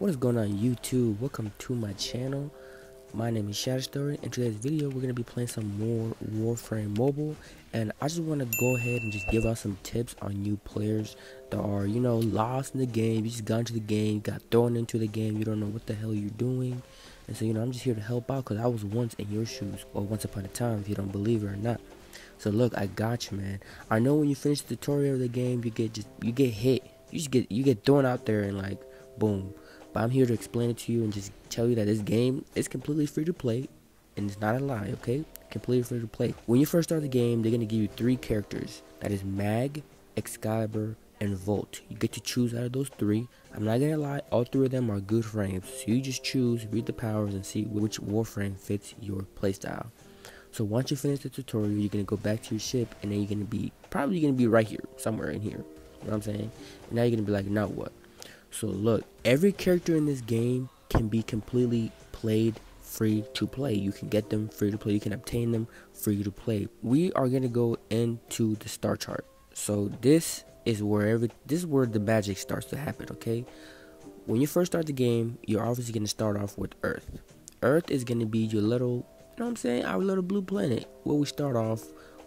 What is going on YouTube? Welcome to my channel. My name is ShatterStory. In today's video, we're going to be playing some more Warframe Mobile. And I just want to go ahead and just give out some tips on new players that are, you know, lost in the game. You just got into the game, got thrown into the game. You don't know what the hell you're doing. And so, you know, I'm just here to help out because I was once in your shoes. Or once upon a time, if you don't believe it or not. So look, I got you, man. I know when you finish the tutorial of the game, you get just, you get hit. You just get, you get thrown out there and like, boom but I'm here to explain it to you and just tell you that this game is completely free to play. And it's not a lie, okay? Completely free to play. When you first start the game, they're going to give you three characters. That is Mag, Excalibur, and Volt. You get to choose out of those three. I'm not going to lie, all three of them are good frames. So you just choose, read the powers, and see which warframe fits your playstyle. So once you finish the tutorial, you're going to go back to your ship, and then you're going to be, probably going to be right here, somewhere in here. You know what I'm saying? And now you're going to be like, now what? So look, every character in this game can be completely played free to play. You can get them free to play. You can obtain them free to play. We are going to go into the star chart. So this is where every this is where the magic starts to happen, okay? When you first start the game, you're obviously going to start off with Earth. Earth is going to be your little, you know what I'm saying, our little blue planet where we start off.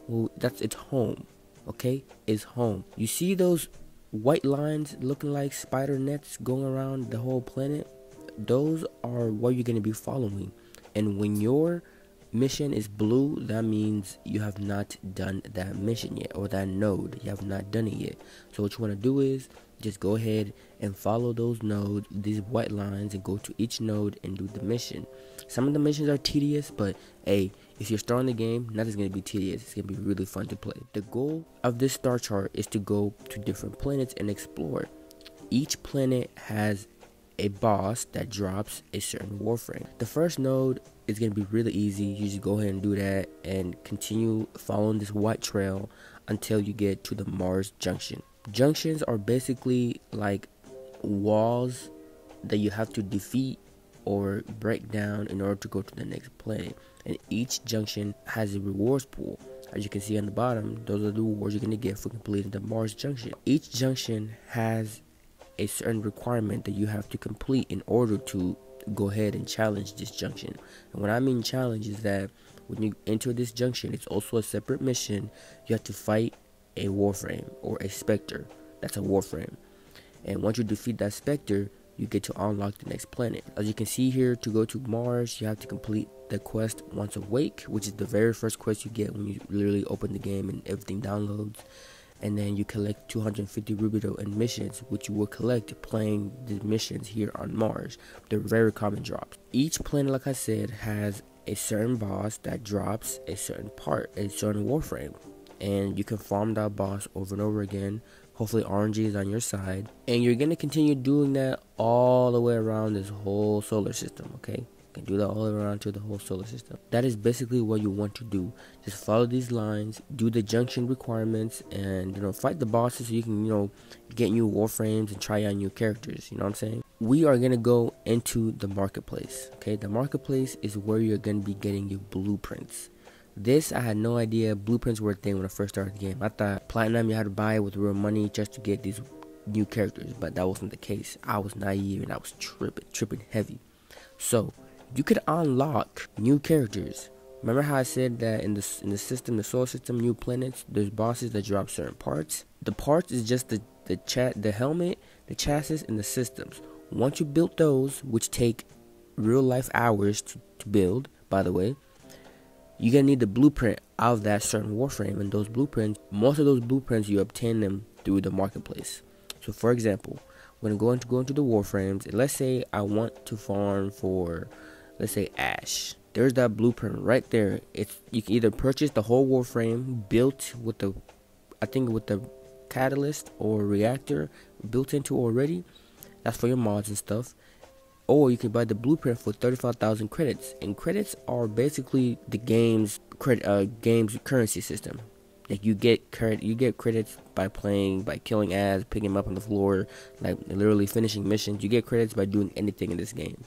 Well, that's its home, okay? It's home. You see those white lines looking like spider nets going around the whole planet, those are what you're going to be following. And when your mission is blue, that means you have not done that mission yet, or that node. You have not done it yet. So what you want to do is just go ahead and follow those nodes, these white lines, and go to each node and do the mission. Some of the missions are tedious, but hey, if you're starting the game, nothing's gonna be tedious. It's gonna be really fun to play. The goal of this star chart is to go to different planets and explore. Each planet has a boss that drops a certain warframe. The first node is gonna be really easy. You just go ahead and do that and continue following this white trail until you get to the Mars junction. Junctions are basically like walls that you have to defeat or break down in order to go to the next planet. And each junction has a rewards pool. As you can see on the bottom, those are the rewards you're going to get for completing the Mars junction. Each junction has a certain requirement that you have to complete in order to go ahead and challenge this junction. And what I mean challenge is that when you enter this junction, it's also a separate mission. You have to fight a warframe or a specter. That's a warframe. And once you defeat that specter, you get to unlock the next planet. As you can see here, to go to Mars, you have to complete the quest Once Awake, which is the very first quest you get when you literally open the game and everything downloads. And then you collect 250 Rubedo and missions, which you will collect playing the missions here on Mars. They're very common drops. Each planet, like I said, has a certain boss that drops a certain part, a certain warframe. And you can farm that boss over and over again Hopefully RNG is on your side. And you're going to continue doing that all the way around this whole solar system, okay? You can do that all the way around to the whole solar system. That is basically what you want to do. Just follow these lines, do the junction requirements, and, you know, fight the bosses so you can, you know, get new warframes and try out new characters. You know what I'm saying? We are going to go into the marketplace, okay? The marketplace is where you're going to be getting your blueprints. This I had no idea blueprints were a thing when I first started the game. I thought platinum you had to buy it with real money just to get these new characters, but that wasn't the case. I was naive and I was tripping, tripping heavy. So you could unlock new characters. Remember how I said that in the in the system, the solar system, new planets, there's bosses that drop certain parts. The parts is just the the chat, the helmet, the chassis, and the systems. Once you build those, which take real life hours to, to build, by the way, you're gonna need the blueprint of that certain warframe and those blueprints most of those blueprints you obtain them through the marketplace. So for example when going to go into the warframes let's say i want to farm for let's say ash. There's that blueprint right there. It's you can either purchase the whole warframe built with the i think with the catalyst or reactor built into already. That's for your mods and stuff or you can buy the blueprint for 35,000 credits. And credits are basically the game's credit uh, game's currency system. Like you get credit, you get credits by playing, by killing ads, picking them up on the floor, like literally finishing missions. You get credits by doing anything in this game.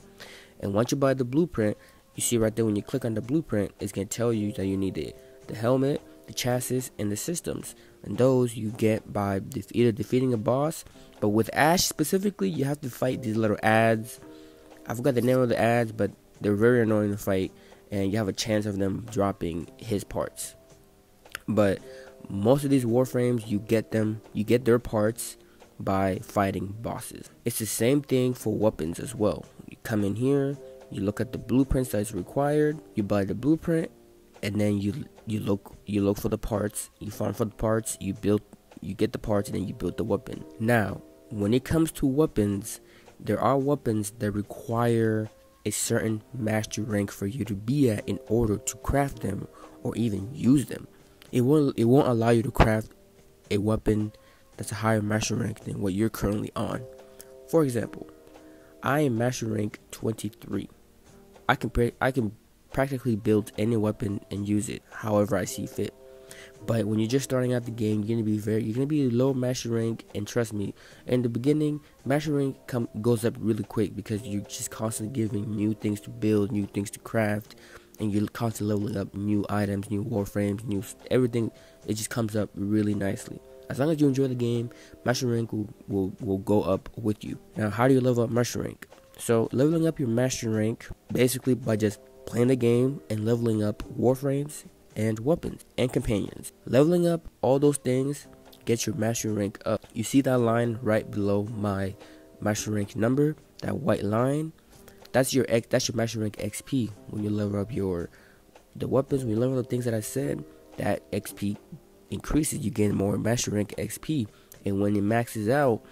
And once you buy the blueprint, you see right there when you click on the blueprint, it's gonna tell you that you need the, the helmet, the chassis, and the systems. And those you get by either defeating a boss, but with Ash specifically, you have to fight these little ads. I forgot the name of the ads, but they're very annoying to fight, and you have a chance of them dropping his parts. But most of these warframes, you get them, you get their parts by fighting bosses. It's the same thing for weapons as well. You come in here, you look at the blueprints that's required, you buy the blueprint, and then you you look you look for the parts, you farm for the parts, you build you get the parts and then you build the weapon. Now, when it comes to weapons, there are weapons that require a certain master rank for you to be at in order to craft them or even use them. It won't it won't allow you to craft a weapon that's a higher master rank than what you're currently on. For example, I am master rank 23. I can I can practically build any weapon and use it however I see fit. But when you're just starting out the game, you're gonna be very you're gonna be low master rank, and trust me, in the beginning, master rank come goes up really quick because you're just constantly giving new things to build, new things to craft, and you're constantly leveling up new items, new warframes, new everything. It just comes up really nicely. As long as you enjoy the game, master rank will, will, will go up with you. Now, how do you level up master rank? So, leveling up your master rank basically by just playing the game and leveling up warframes and weapons and companions. Leveling up all those things gets your master rank up. You see that line right below my master rank number, that white line? That's your X that's your master rank XP when you level up your the weapons, when you level up the things that I said, that XP increases, you gain more master rank XP. And when it maxes out,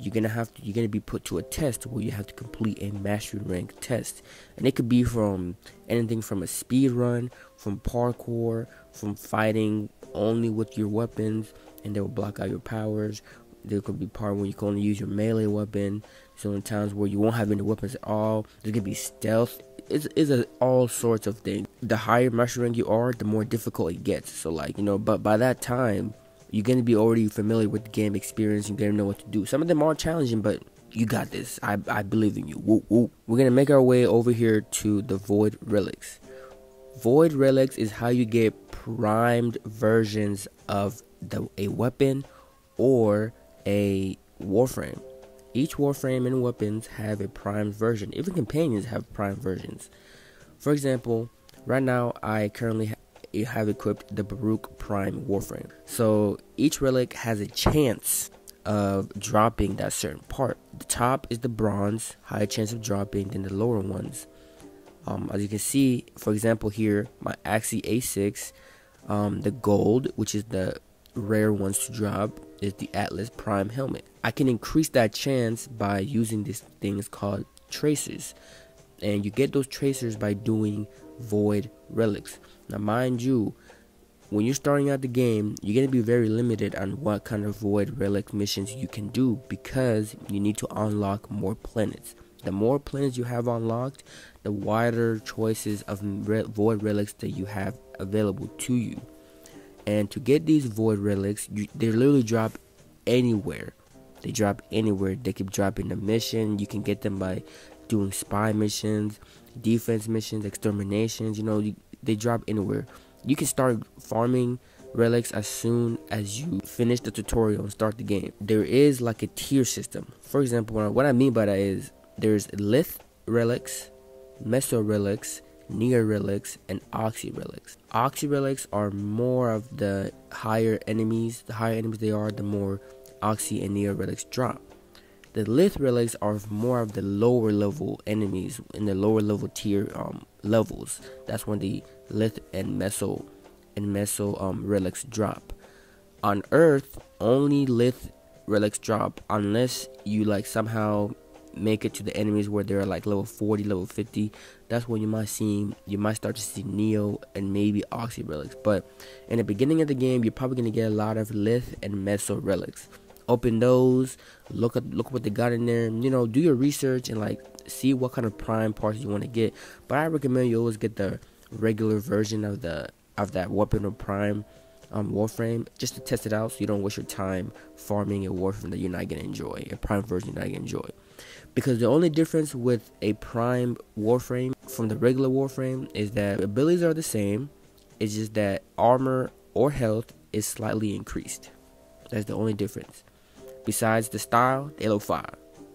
you're gonna have to you're gonna be put to a test where you have to complete a mastery rank test. And it could be from anything from a speed run from parkour from fighting only with your weapons and they will block out your powers. There could be part where you can only use your melee weapon. So in times where you won't have any weapons at all there's gonna be stealth. It's, it's a, all sorts of things. The higher mastery rank you are the more difficult it gets. So like you know but by that time you're to be already familiar with the game experience. You're to know what to do. Some of them are challenging, but you got this. I, I believe in you. We're to make our way over here to the Void Relics. Void Relics is how you get primed versions of the, a weapon or a warframe. Each warframe and weapons have a primed version. Even companions have primed versions. For example, right now I currently have equipped the Baruuk Prime Warframe. So each relic has a chance of dropping that certain part. The top is the bronze, high chance of dropping than the lower ones. Um, as you can see, for example, here my Axi A6, um, the gold, which is the rare ones to drop, is the Atlas Prime helmet. I can increase that chance by using these things called tracers, and you get those tracers by doing void relics. Now, mind you, when you're starting out the game, you're going to be very limited on what kind of void relic missions you can do because you need to unlock more planets. The more planets you have unlocked, the wider choices of void relics that you have available to you. And to get these void relics, you, they literally drop anywhere. They drop anywhere. They keep dropping the mission. You can get them by doing spy missions, defense missions, exterminations. You know, you, they drop anywhere. You can start farming relics as soon as you finish the tutorial and start the game. There is like a tier system. For example, what I mean by that is there's lith relics, meso relics, Neo relics, and Axi relics. Axi relics are more of the higher enemies. The higher enemies they are, the more Axi and Neo relics drop. The Lith relics are more of the lower level enemies in the lower level tier um, levels. That's when the Lith and Meso and Meso um, relics drop. On Earth, only Lith relics drop unless you like somehow make it to the enemies where they're like level 40, level 50. That's when you might see you might start to see Neo and maybe Axi relics. But in the beginning of the game, you're probably gonna get a lot of Lith and Meso relics open those look at look what they got in there you know do your research and like see what kind of prime parts you want to get but i recommend you always get the regular version of the of that weapon or prime um, warframe just to test it out so you don't waste your time farming a warframe that you're not gonna enjoy a prime version you're not gonna enjoy because the only difference with a prime warframe from the regular warframe is that abilities are the same it's just that armor or health is slightly increased. That's the only difference. Besides the style, they look fire.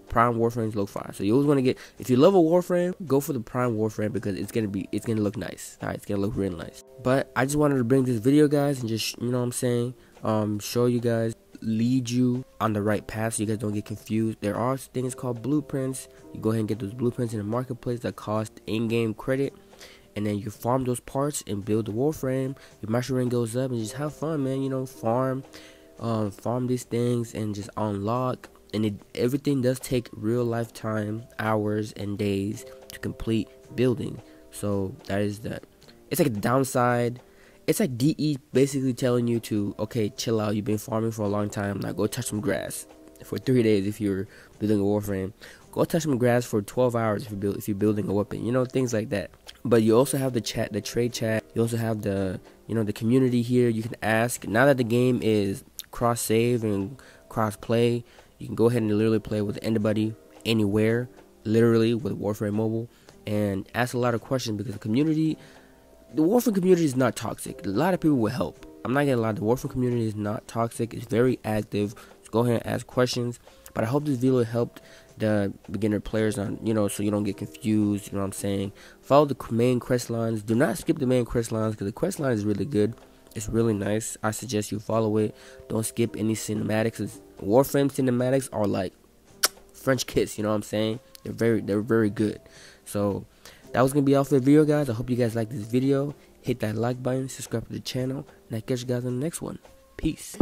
Prime Warframes look fire. So you always want to get if you love a Warframe, go for the Prime Warframe because it's gonna be it's gonna look nice. Alright, it's gonna look really nice. But I just wanted to bring this video guys and just you know what I'm saying, um show you guys lead you on the right path so you guys don't get confused. There are things called blueprints. You go ahead and get those blueprints in the marketplace that cost in-game credit. And then you farm those parts and build the warframe. Your rank goes up and just have fun, man. You know, farm, um, farm these things and just unlock. And it, everything does take real lifetime hours and days to complete building. So that is that. It's like the downside it's like DE basically telling you to okay, chill out. You've been farming for a long time. Now go touch some grass for three days if you're building a warframe. Go touch some grass for 12 hours if you build if you're building a weapon. You know things like that. But you also have the chat, the trade chat. You also have the you know the community here. You can ask. Now that the game is cross save and cross play, you can go ahead and literally play with anybody anywhere, literally with Warframe Mobile, and ask a lot of questions because the community the Warframe community is not toxic. A lot of people will help. I'm not gonna lie, the Warframe community is not toxic. It's very active. So go ahead and ask questions. But I hope this video helped the beginner players on, you know, so you don't get confused. You know what I'm saying? Follow the main quest lines. Do not skip the main quest lines because the quest line is really good. It's really nice. I suggest you follow it. Don't skip any cinematics. Warframe cinematics are like French kiss. You know what I'm saying? They're very, they're very good. So that was gonna be all for the video guys i hope you guys like this video hit that like button subscribe to the channel and i catch you guys on the next one peace